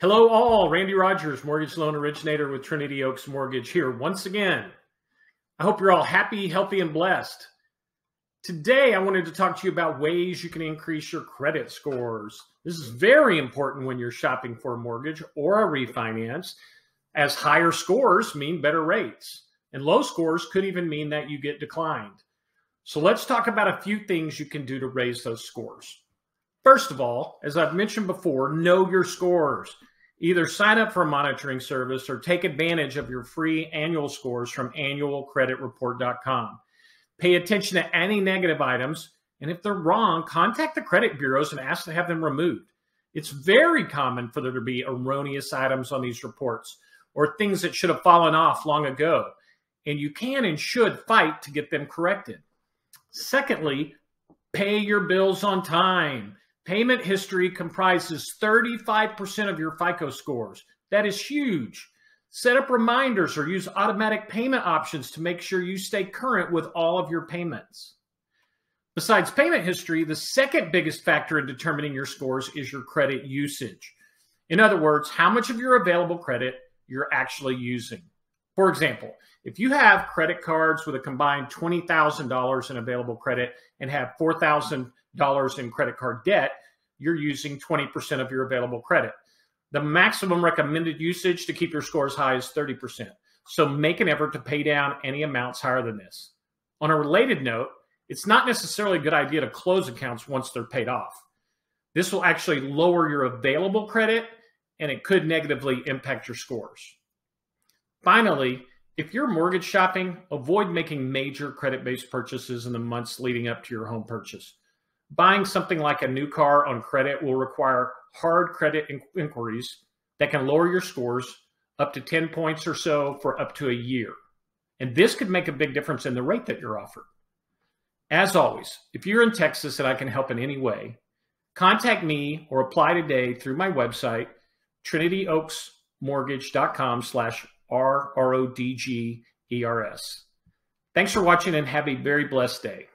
Hello, all. Randy Rodgers, mortgage loan originator with Trinity Oaks Mortgage, here once again. I hope you're all happy, healthy, and blessed. Today, I wanted to talk to you about ways you can increase your credit scores. This is very important when you're shopping for a mortgage or a refinance, as higher scores mean better rates, and low scores could even mean that you get declined. So, let's talk about a few things you can do to raise those scores. First of all, as I've mentioned before, know your scores. Either sign up for a monitoring service or take advantage of your free annual scores from annualcreditreport.com. Pay attention to any negative items, and if they're wrong, contact the credit bureaus and ask to have them removed. It's very common for there to be erroneous items on these reports or things that should have fallen off long ago, and you can and should fight to get them corrected. Secondly, pay your bills on time. Payment history comprises 35% of your FICO scores. That is huge. Set up reminders or use automatic payment options to make sure you stay current with all of your payments. Besides payment history, the second biggest factor in determining your scores is your credit usage. In other words, how much of your available credit you're actually using. For example, if you have credit cards with a combined $20,000 in available credit and have $4,000 in credit card debt, you're using 20% of your available credit. The maximum recommended usage to keep your score as high is 30%. So make an effort to pay down any amounts higher than this. On a related note, it's not necessarily a good idea to close accounts once they're paid off. This will actually lower your available credit and it could negatively impact your scores. Finally, if you're mortgage shopping, avoid making major credit based purchases in the months leading up to your home purchase. Buying something like a new car on credit will require hard credit inquiries that can lower your scores up to 10 points or so for up to a year. And this could make a big difference in the rate that you're offered. As always, if you're in Texas and I can help in any way, contact me or apply today through my website, trinityoaksmortgage.com slash R-R-O-D-G-E-R-S. Thanks for watching and have a very blessed day.